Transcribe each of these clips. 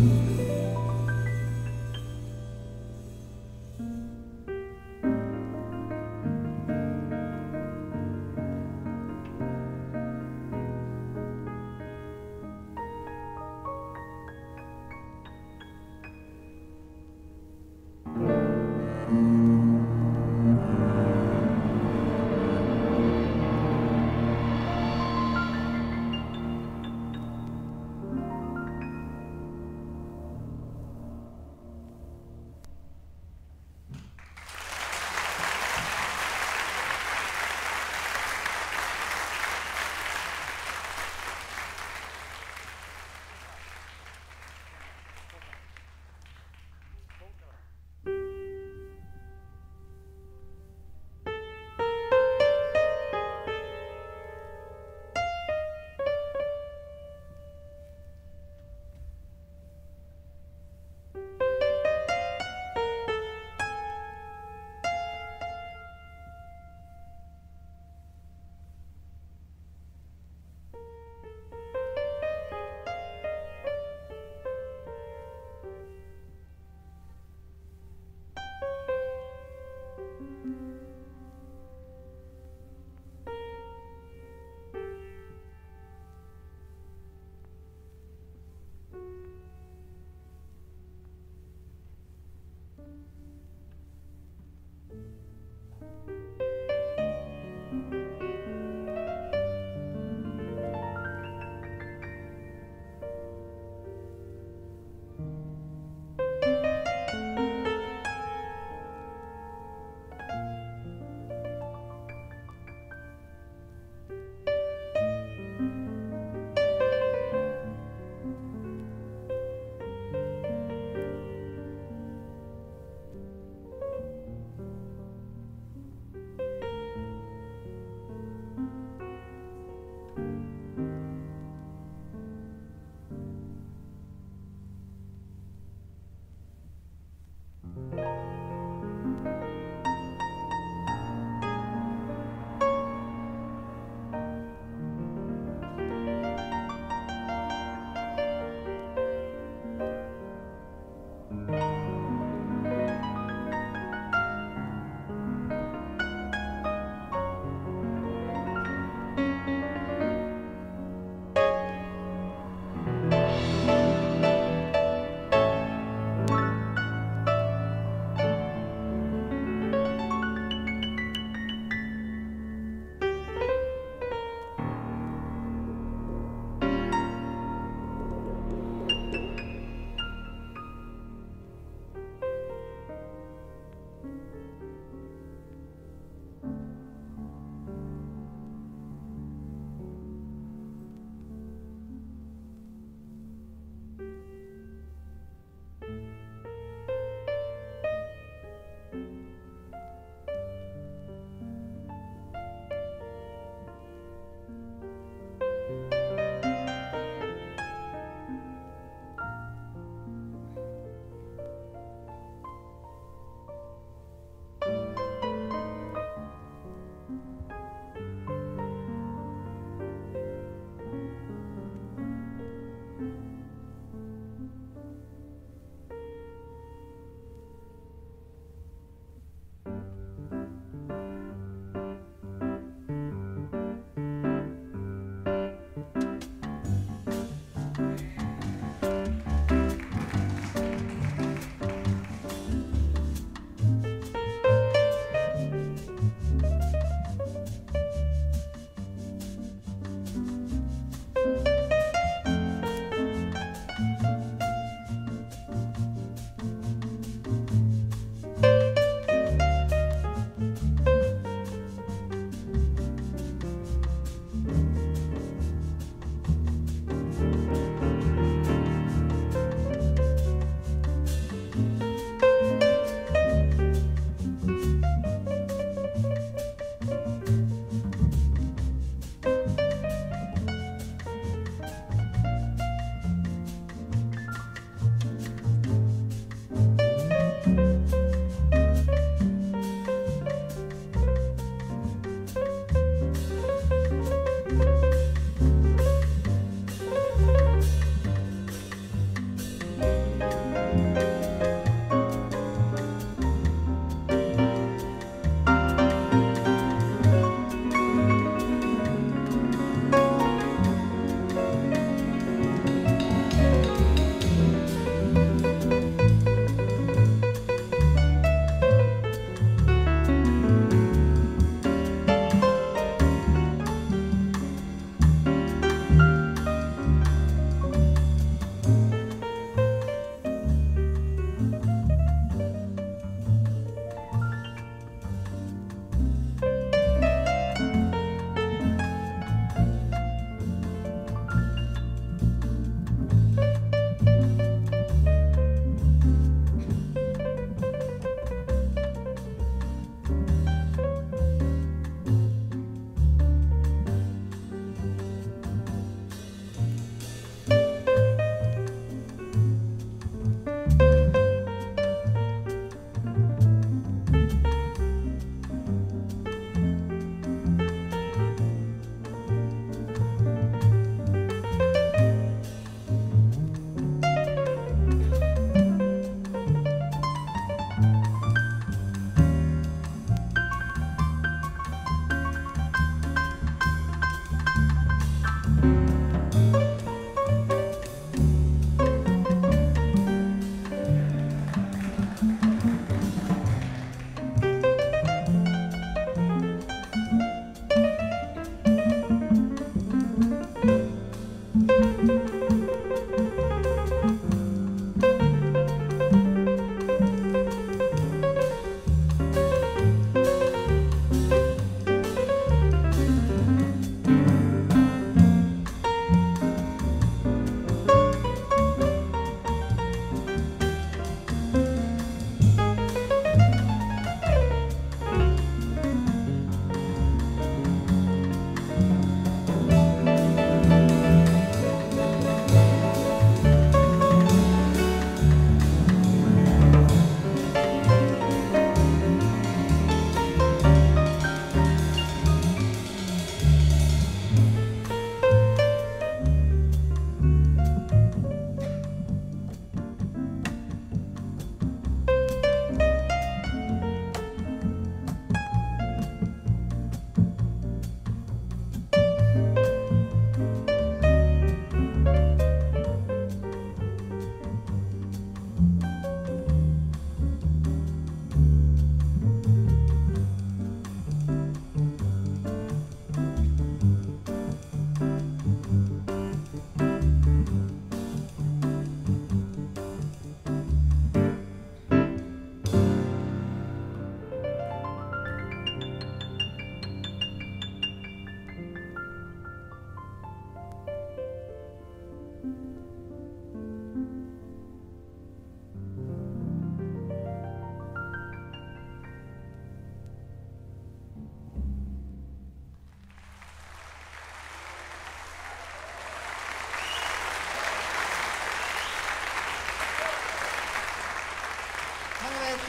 Mm-hmm.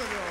señor.